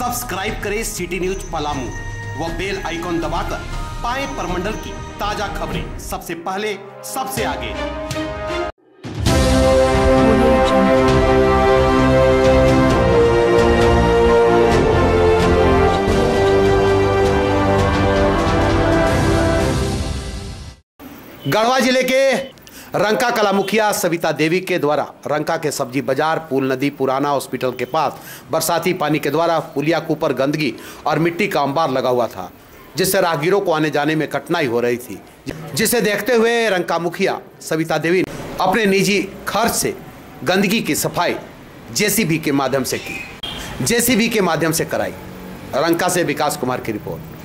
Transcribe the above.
Subscribe करें city news Palamu. व bell icon दबाकर पाए परमंडल की ताज़ा खबरें सबसे पहले, सबसे आगे। गढ़वा ज़िले के रंका कला मुखिया सविता देवी के द्वारा, रंका के सब्ज़ी बाज़ार, पुल नदी, पुराना हॉस्पिटल के पास, बरसाती पानी के द्वारा पुलिया के ऊपर गंदगी और मिट्टी का अंबार लगा हुआ था, जिससे राहगीरों को आने जाने में कठिनाई हो रही थी। जिसे देखते हुए रंका मुखिया सविता देवी ने अपने निजी खर्च से गंदगी की सफ़ाई जेसीबी के माध्यम से की, जेसीबी के माध्यम से कराई। रंका से विकास कुमार की रिपोर्ट।